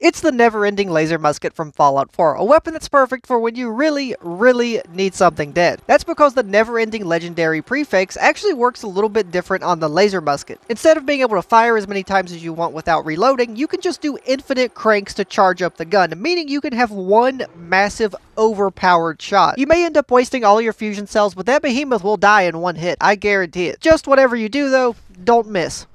It's the never-ending laser musket from Fallout 4, a weapon that's perfect for when you really, really need something dead. That's because the never-ending legendary prefix actually works a little bit different on the laser musket. Instead of being able to fire as many times as you want without reloading, you can just do infinite cranks to charge up the gun, meaning you can have one massive overpowered shot. You may end up wasting all your fusion cells, but that behemoth will die in one hit, I guarantee it. Just whatever you do though, don't miss.